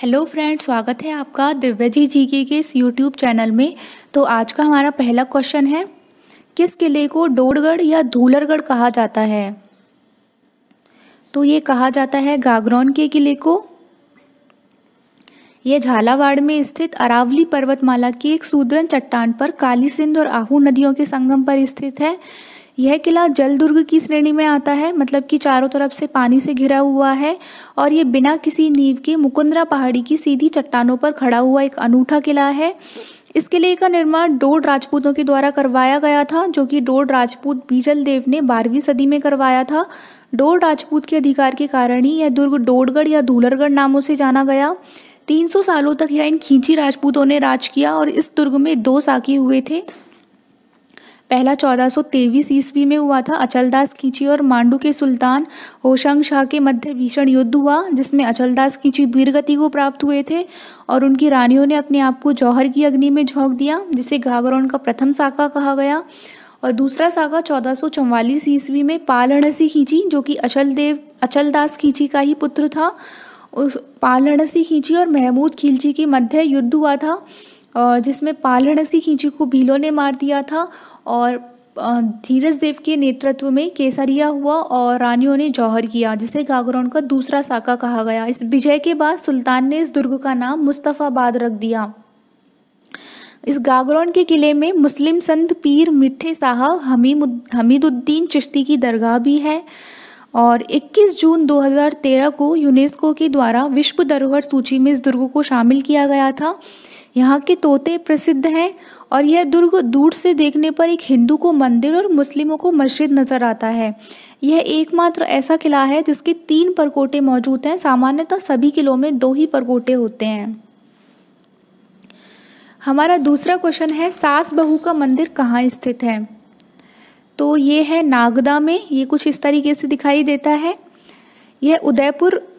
Hello friends, स्वागत है आपका दिव्या जी जी के के इस यूट्यूब चैनल में। तो आज का हमारा पहला क्वेश्चन है, किस किले को डोडगढ़ या धूलरगढ़ कहा जाता है? तो ये कहा जाता है गागरौन के किले को। यह झालावाड़ में स्थित अरावली पर्वतमाला की एक सुदृढ़ चट्टान पर काली सिंध और आहू नदियों के संगम पर स्थित है। यह किला जल दुर्ग की श्रेणी में आता है मतलब कि चारों तरफ़ से पानी से घिरा हुआ है, और ये बिना किसी नींव के मुकुंदरा पहाड़ी की सीधी चट्टानों पर खड़ा हुआ एक अनूठा किला है। इस किले का निर्माण डोड राजपूतों के द्वारा करवाया गया था, जो कि डोड राजपूत बीजल देव ने बारहवीं सदी में करवाया था। डोड राजपूत के अधिकार के कारण ही यह दुर्ग डोडगढ़ या धूलरगढ़ नामों से जाना गया। 300 सालों तक यह इन खींची राजपूतों ने राज किया, और इस दुर्ग में दो साकी हुए थे। पहला चौदह सौ तेईस ईस्वी में हुआ था अचलदास खींची और मांडू के सुल्तान होशंग शाह के मध्य भीषण युद्ध हुआ, जिसमें अचलदास खींची वीरगति को प्राप्त हुए थे और उनकी रानियों ने अपने आप को जौहर की अग्नि में झोंक दिया, जिसे घाघरौन का प्रथम साका कहा गया। और दूसरा सागा चौदह ईस्वी में पालणसी खींची जो कि अचल देव अचलदास खींची का ही पुत्र था। उस पालणसी खींची और महमूद खिलची के मध्य युद्ध हुआ था और जिसमें पालणसी खींची को भीलों ने मार दिया था और धीरज देव के नेतृत्व में केसरिया हुआ और रानियों ने जौहर किया, जिसे गागरौन का दूसरा साका कहा गया। इस विजय के बाद सुल्तान ने इस दुर्ग का नाम मुस्तफ़ाबाद रख दिया। इस गागरौन के किले में मुस्लिम संत पीर मिठे साहब हमीद हमीदुद्दीन चिश्ती की दरगाह भी है और 21 जून 2013 को यूनेस्को के द्वारा विश्व धरोहर सूची में इस दुर्ग को शामिल किया गया था। यहाँ के तोते प्रसिद्ध हैं और यह दुर्ग दूर से देखने पर एक हिंदू को मंदिर और मुस्लिमों को मस्जिद नज़र आता है। यह एकमात्र ऐसा किला है जिसके तीन परकोटे मौजूद हैं। सामान्यतः सभी किलों में दो ही परकोटे होते हैं। हमारा दूसरा क्वेश्चन है, सास बहू का मंदिर कहाँ स्थित है? तो ये है नागदा में, ये कुछ इस तरीके से दिखाई देता है। यह उदयपुर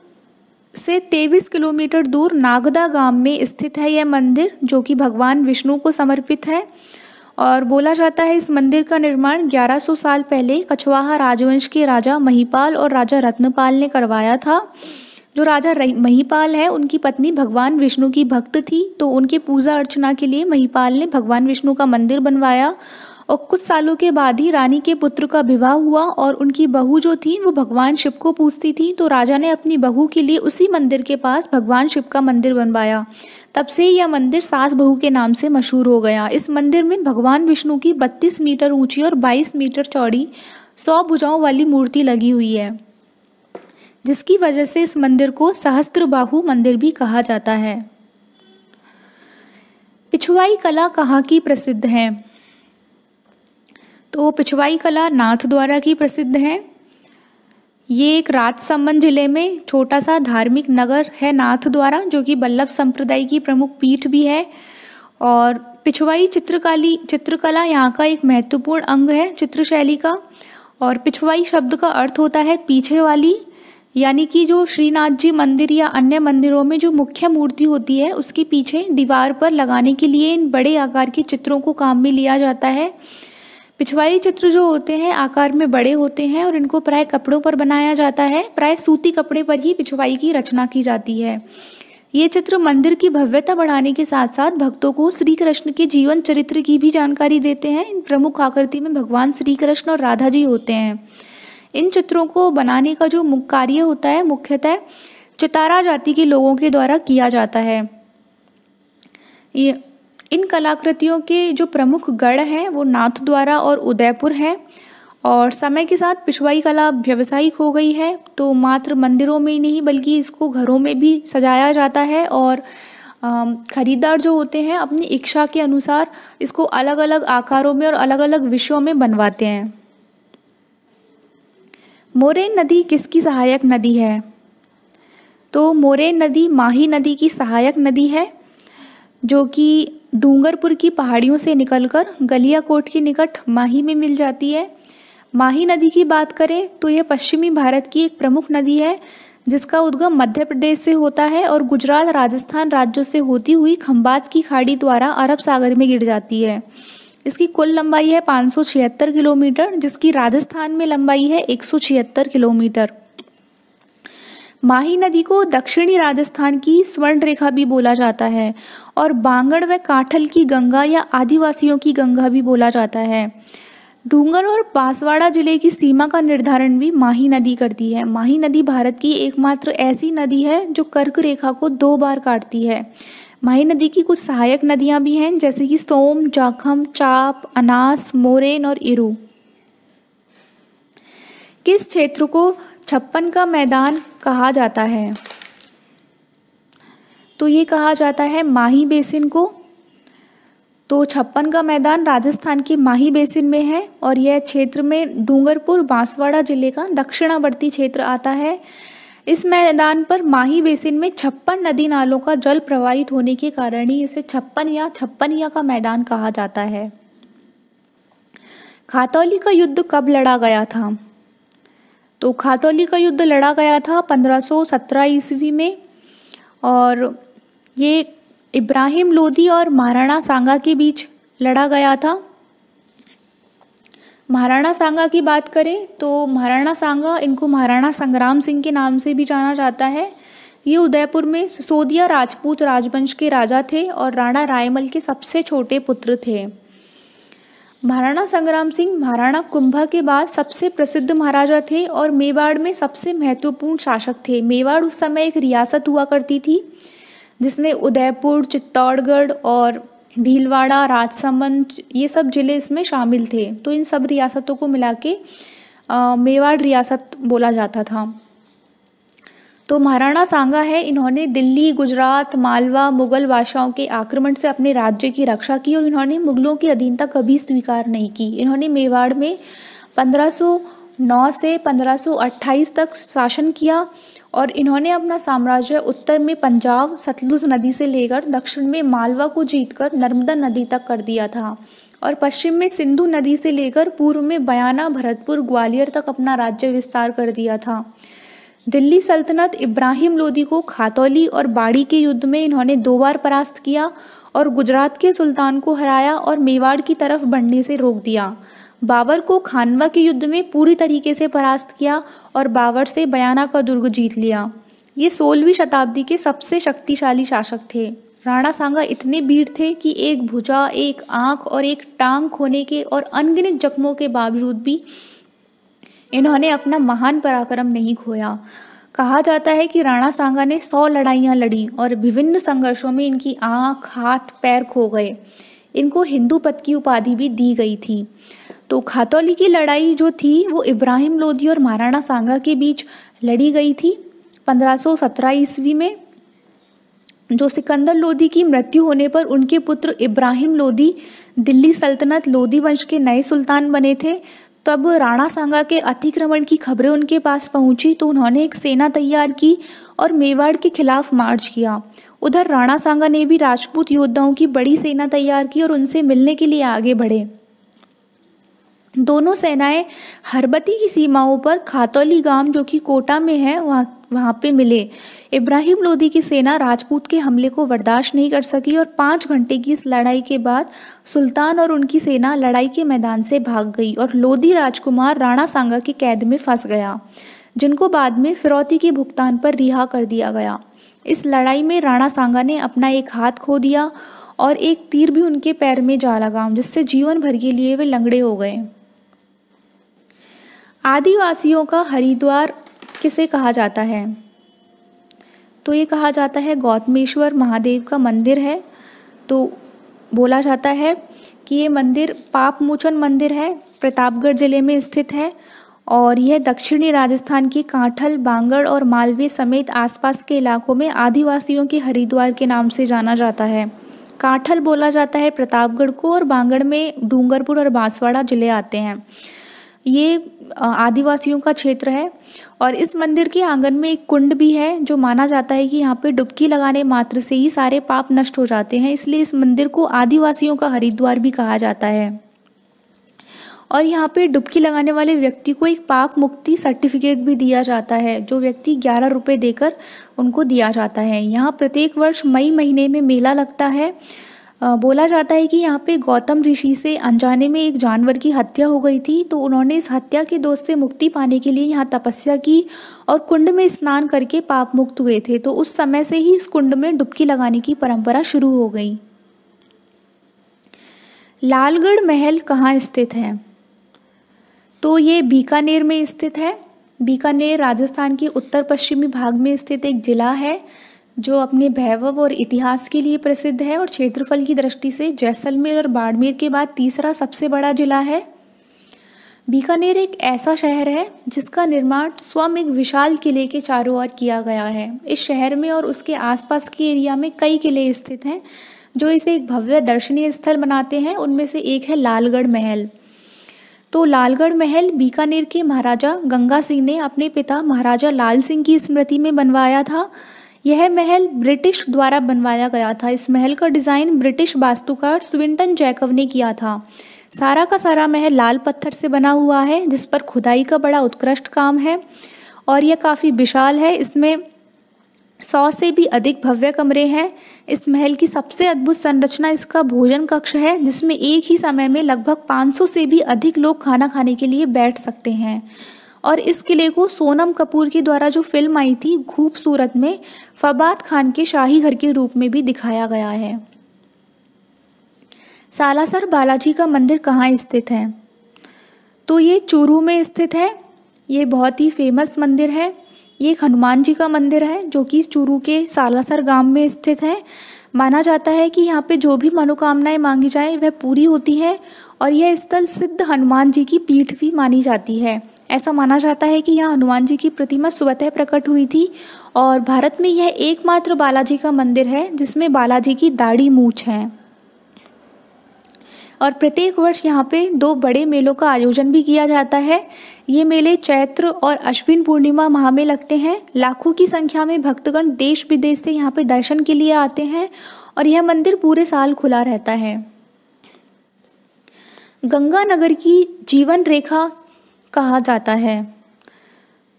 से तेईस किलोमीटर दूर नागदा गाँव में स्थित है यह मंदिर, जो कि भगवान विष्णु को समर्पित है। और बोला जाता है, इस मंदिर का निर्माण 1100 साल पहले कछवाहा राजवंश के राजा महीपाल और राजा रत्नपाल ने करवाया था। जो राजा महीपाल है, उनकी पत्नी भगवान विष्णु की भक्त थी तो उनके पूजा अर्चना के लिए महीपाल ने भगवान विष्णु का मंदिर बनवाया और कुछ सालों के बाद ही रानी के पुत्र का विवाह हुआ और उनकी बहू जो थी, वो भगवान शिव को पूछती थी। तो राजा ने अपनी बहू के लिए उसी मंदिर के पास भगवान शिव का मंदिर बनवाया। तब से यह मंदिर सास बहू के नाम से मशहूर हो गया। इस मंदिर में भगवान विष्णु की 32 मीटर ऊँची और 22 मीटर चौड़ी सौ भुजाओं वाली मूर्ति लगी हुई है, जिसकी वजह से इस मंदिर को सहस्त्र मंदिर भी कहा जाता है। पिछुआई कला कहाँ की प्रसिद्ध है? तो पिछवाई कला नाथ द्वारा की प्रसिद्ध है। ये एक राजसमंद ज़िले में छोटा सा धार्मिक नगर है नाथ द्वारा, जो कि बल्लभ संप्रदाय की प्रमुख पीठ भी है। और पिछवाई चित्रकाली चित्रकला यहाँ का एक महत्वपूर्ण अंग है चित्रशैली का। और पिछवाई शब्द का अर्थ होता है पीछे वाली, यानी कि जो श्रीनाथ जी मंदिर या अन्य मंदिरों में जो मुख्य मूर्ति होती है, उसके पीछे दीवार पर लगाने के लिए इन बड़े आकार के चित्रों को काम में लिया जाता है। पिछवाई चित्र जो होते हैं, आकार में बड़े होते हैं और इनको प्राय कपड़ों पर बनाया जाता है। प्राय सूती कपड़े पर ही पिछवाई की रचना की जाती है। ये चित्र मंदिर की भव्यता बढ़ाने के साथ साथ भक्तों को श्री कृष्ण के जीवन चरित्र की भी जानकारी देते हैं। इन प्रमुख आकृति में भगवान श्री कृष्ण और राधा जी होते हैं। इन चित्रों को बनाने का जो मुख्य कार्य होता है, मुख्यतः चितारा जाति के लोगों के द्वारा किया जाता है। ये इन कलाकृतियों के जो प्रमुख गढ़ हैं, वो नाथ द्वारा और उदयपुर हैं। और समय के साथ पिछवाई कला व्यावसायिक हो गई है तो मात्र मंदिरों में ही नहीं, बल्कि इसको घरों में भी सजाया जाता है। और खरीदार जो होते हैं, अपनी इच्छा के अनुसार इसको अलग अलग आकारों में और अलग अलग विषयों में बनवाते हैं। मोरेन नदी किसकी सहायक नदी है? तो मोरेन नदी माही नदी की सहायक नदी है, जो कि डूंगरपुर की पहाड़ियों से निकलकर गलियाकोट के निकट माही में मिल जाती है। माही नदी की बात करें तो यह पश्चिमी भारत की एक प्रमुख नदी है, जिसका उद्गम मध्य प्रदेश से होता है और गुजरात, राजस्थान राज्यों से होती हुई खम्बात की खाड़ी द्वारा अरब सागर में गिर जाती है। इसकी कुल लंबाई है पाँच सौ छिहत्तर किलोमीटर, जिसकी राजस्थान में लंबाई है एक सौ छिहत्तर किलोमीटर। माही नदी को दक्षिणी राजस्थान की स्वर्ण रेखा भी बोला जाता है और बांगड़ व काठल की गंगा या आदिवासियों की गंगा भी बोला जाता है। डूंगर और बांसवाड़ा ज़िले की सीमा का निर्धारण भी माही नदी करती है। माही नदी भारत की एकमात्र ऐसी नदी है जो कर्क रेखा को दो बार काटती है। माही नदी की कुछ सहायक नदियाँ भी हैं, जैसे कि सोम, जाखम, चाप, अनास, मोरेन और इरू। किस क्षेत्र को छप्पन का मैदान कहा जाता है। तो ये कहा जाता है माही बेसिन को। तो छप्पन का मैदान राजस्थान के माही बेसिन में है और यह क्षेत्र में डूंगरपुर, बांसवाड़ा ज़िले का दक्षिणावर्ती क्षेत्र आता है। इस मैदान पर माही बेसिन में छप्पन नदी नालों का जल प्रवाहित होने के कारण ही इसे छप्पन या छप्पनिया का मैदान कहा जाता है। खातौली का युद्ध कब लड़ा गया था? तो खातौली का युद्ध लड़ा गया था 1517 ईस्वी में। और ये इब्राहिम लोधी और महाराणा सांगा के बीच लड़ा गया था। महाराणा सांगा की बात करें तो महाराणा सांगा इनको महाराणा संग्राम सिंह के नाम से भी जाना जाता है। ये उदयपुर में सिसोदिया राजपूत राजवंश के राजा थे और राणा रायमल के सबसे छोटे पुत्र थे। महाराणा संग्राम सिंह महाराणा कुंभा के बाद सबसे प्रसिद्ध महाराजा थे और मेवाड़ में सबसे महत्वपूर्ण शासक थे। मेवाड़ उस समय एक रियासत हुआ करती थी, जिसमें उदयपुर, चित्तौड़गढ़ और भीलवाड़ा, राजसमंद, ये सब ज़िले इसमें शामिल थे। तो इन सब रियासतों को मिला के मेवाड़ रियासत बोला जाता था। तो महाराणा सांगा है, इन्होंने दिल्ली, गुजरात, मालवा, मुगल बादशाहों के आक्रमण से अपने राज्य की रक्षा की और इन्होंने मुगलों की अधीनता कभी स्वीकार नहीं की। इन्होंने मेवाड़ में 1509 से 1528 तक शासन किया और इन्होंने अपना साम्राज्य उत्तर में पंजाब, सतलुज नदी से लेकर दक्षिण में मालवा को जीतकर नर्मदा नदी तक कर दिया था और पश्चिम में सिंधु नदी से लेकर पूर्व में बयाना, भरतपुर, ग्वालियर तक अपना राज्य विस्तार कर दिया था। दिल्ली सल्तनत इब्राहिम लोदी को खातौली और बाड़ी के युद्ध में इन्होंने दो बार परास्त किया और गुजरात के सुल्तान को हराया और मेवाड़ की तरफ़ बढ़ने से रोक दिया। बाबर को खानवा के युद्ध में पूरी तरीके से परास्त किया और बाबर से बयाना का दुर्ग जीत लिया। ये सोलहवीं शताब्दी के सबसे शक्तिशाली शासक थे। राणा सांगा इतने वीर थे कि एक भुजा, एक आँख और एक टांग खोने के और अनगिनत जख्मों के बावजूद भी इन्होंने अपना महान पराक्रम नहीं खोया। कहा जाता है कि राणा सांगा ने सौ लड़ाइयाँ लड़ी और विभिन्न संघर्षों में इनकी आँख, हाथ, पैर खो गए। इनको हिंदू पद की उपाधि भी दी गई थी। तो खातौली की लड़ाई जो थी, वो इब्राहिम लोधी और महाराणा सांगा के बीच लड़ी गई थी 1517 ईस्वी में, जो सिकंदर लोधी की मृत्यु होने पर उनके पुत्र इब्राहिम लोधी, दिल्ली सल्तनत लोधी वंश के नए सुल्तान बने थे। तब राणा सांगा के अतिक्रमण की खबरें उनके पास पहुँची तो उन्होंने एक सेना तैयार की और मेवाड़ के खिलाफ मार्च किया। उधर राणा सांगा ने भी राजपूत योद्धाओं की बड़ी सेना तैयार की और उनसे मिलने के लिए आगे बढ़े। दोनों सेनाएँ हरबती की सीमाओं पर खातौली गाँव, जो कि कोटा में है, वहाँ वहाँ पे मिले। इब्राहिम लोदी की सेना राजपूत के हमले को बर्दाश्त नहीं कर सकी और पाँच घंटे की इस लड़ाई के बाद सुल्तान और उनकी सेना लड़ाई के मैदान से भाग गई और लोदी राजकुमार राणा सांगा की कैद में फंस गया, जिनको बाद में फिरौती के भुगतान पर रिहा कर दिया गया। इस लड़ाई में राणा सांगा ने अपना एक हाथ खो दिया और एक तीर भी उनके पैर में जा लगा, जिससे जीवन भर के लिए वे लंगड़े हो गए। आदिवासियों का हरिद्वार किसे कहा जाता है? तो ये कहा जाता है गौतमेश्वर महादेव का मंदिर है। तो बोला जाता है कि ये मंदिर पाप मोचन मंदिर है, प्रतापगढ़ ज़िले में स्थित है और यह दक्षिणी राजस्थान की कांठल, बांगड़ और मालवे समेत आसपास के इलाकों में आदिवासियों के हरिद्वार के नाम से जाना जाता है। कांठल बोला जाता है प्रतापगढ़ को और बांगड़ में डूंगरपुर और बांसवाड़ा ज़िले आते हैं। ये आदिवासियों का क्षेत्र है और इस मंदिर के आँगन में एक कुंड भी है जो माना जाता है कि यहाँ पे डुबकी लगाने मात्र से ही सारे पाप नष्ट हो जाते हैं, इसलिए इस मंदिर को आदिवासियों का हरिद्वार भी कहा जाता है। और यहाँ पे डुबकी लगाने वाले व्यक्ति को एक पाप मुक्ति सर्टिफिकेट भी दिया जाता है, जो व्यक्ति ग्यारह रुपये देकर उनको दिया जाता है। यहाँ प्रत्येक वर्ष मई महीने में मेला लगता है बोला जाता है कि यहाँ पे गौतम ऋषि से अनजाने में एक जानवर की हत्या हो गई थी तो उन्होंने इस हत्या के दोष से मुक्ति पाने के लिए यहाँ तपस्या की और कुंड में स्नान करके पाप मुक्त हुए थे। तो उस समय से ही इस कुंड में डुबकी लगाने की परंपरा शुरू हो गई। लालगढ़ महल कहाँ स्थित है? तो ये बीकानेर में स्थित है। बीकानेर राजस्थान के उत्तर पश्चिमी भाग में स्थित एक जिला है। जो अपने वैभव और इतिहास के लिए प्रसिद्ध है और क्षेत्रफल की दृष्टि से जैसलमेर और बाड़मेर के बाद तीसरा सबसे बड़ा जिला है। बीकानेर एक ऐसा शहर है जिसका निर्माण स्वयं एक विशाल किले के चारों ओर किया गया है। इस शहर में और उसके आसपास के एरिया में कई किले स्थित हैं, जो इसे एक भव्य दर्शनीय स्थल बनाते हैं। उनमें से एक है लालगढ़ महल। तो लालगढ़ महल बीकानेर के महाराजा गंगा सिंह ने अपने पिता महाराजा लाल सिंह की स्मृति में बनवाया था। यह महल ब्रिटिश द्वारा बनवाया गया था। इस महल का डिज़ाइन ब्रिटिश वास्तुकार स्विंटन जैकव ने किया था। सारा का सारा महल लाल पत्थर से बना हुआ है, जिस पर खुदाई का बड़ा उत्कृष्ट काम है और यह काफ़ी विशाल है। इसमें सौ से भी अधिक भव्य कमरे हैं। इस महल की सबसे अद्भुत संरचना इसका भोजन कक्ष है, जिसमें एक ही समय में लगभग 500 से भी अधिक लोग खाना खाने के लिए बैठ सकते हैं। और इस किले को सोनम कपूर के द्वारा जो फ़िल्म आई थी, खूबसूरत में फबाद खान के शाही घर के रूप में भी दिखाया गया है। सालासर बालाजी का मंदिर कहाँ स्थित है? तो ये चूरू में स्थित है। ये बहुत ही फ़ेमस मंदिर है। ये हनुमान जी का मंदिर है, जो कि चूरू के सालासर गाँव में स्थित है। माना जाता है कि यहाँ पे जो भी मनोकामनाएँ मांगी जाए, वह पूरी होती है और यह स्थल सिद्ध हनुमान जी की पीठ भी मानी जाती है। ऐसा माना जाता है कि यहाँ हनुमान जी की प्रतिमा स्वतः प्रकट हुई थी और भारत में यह एकमात्र बालाजी का मंदिर है, जिसमें बालाजी की दाढ़ी मूछ है। और प्रत्येक वर्ष यहाँ पे दो बड़े मेलों का आयोजन भी किया जाता है। ये मेले चैत्र और अश्विन पूर्णिमा माह में लगते हैं। लाखों की संख्या में भक्तगण देश विदेश से यहाँ पे दर्शन के लिए आते हैं और यह मंदिर पूरे साल खुला रहता है। गंगानगर की जीवन रेखा कहा जाता है।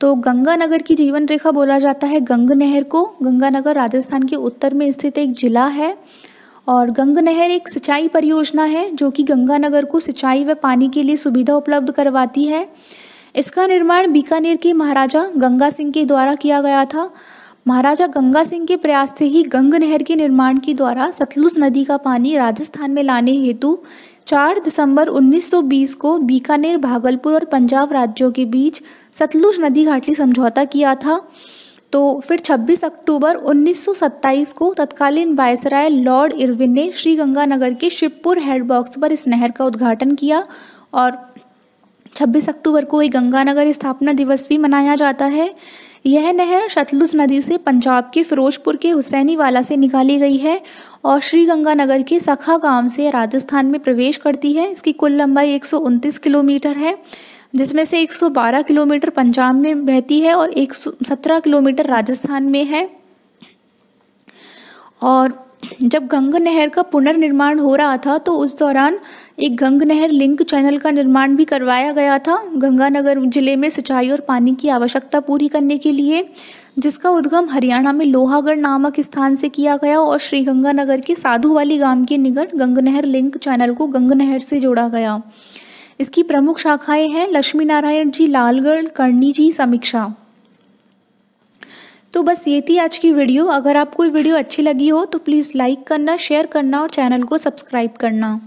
तो गंगानगर की जीवन रेखा बोला जाता है गंग नहर को। गंगानगर राजस्थान के उत्तर में स्थित एक जिला है और गंग नहर एक सिंचाई परियोजना है जो कि गंगानगर को सिंचाई व पानी के लिए सुविधा उपलब्ध करवाती है। इसका निर्माण बीकानेर के महाराजा गंगा सिंह के द्वारा किया गया था। महाराजा गंगा सिंह के प्रयास से ही गंग नहर के निर्माण के द्वारा सतलुज नदी का पानी राजस्थान में लाने हेतु 4 दिसंबर 1920 को बीकानेर, भागलपुर और पंजाब राज्यों के बीच सतलुज नदी घाटी समझौता किया था। तो फिर 26 अक्टूबर 1927 को तत्कालीन वायसराय लॉर्ड इरविन ने श्री गंगानगर के शिवपुर हेडबॉक्स पर इस नहर का उद्घाटन किया और 26 अक्टूबर को ही गंगानगर स्थापना दिवस भी मनाया जाता है। यह नहर शतलुज नदी से पंजाब के फिरोजपुर के हुसैनी वाला से निकाली गई है और श्री गंगानगर के सखा गाँव से राजस्थान में प्रवेश करती है। इसकी कुल लंबाई एक सौ उनतीस किलोमीटर है, जिसमें से 112 किलोमीटर पंजाब में बहती है और एक सत्रह किलोमीटर राजस्थान में है। और जब गंगा नहर का पुनर्निर्माण हो रहा था तो उस दौरान एक गंग नहर लिंक चैनल का निर्माण भी करवाया गया था। गंगानगर ज़िले में सिंचाई और पानी की आवश्यकता पूरी करने के लिए, जिसका उद्गम हरियाणा में लोहागढ़ नामक स्थान से किया गया और श्री गंगानगर के साधु वाली गाँव के निकट गंग नहर लिंक चैनल को गंग नहर से जोड़ा गया। इसकी प्रमुख शाखाएँ हैं लक्ष्मी नारायण जी लालगढ़, करणी जी समीक्षा। तो बस ये थी आज की वीडियो। अगर आपको वीडियो अच्छी लगी हो तो प्लीज़ लाइक करना, शेयर करना और चैनल को सब्सक्राइब करना।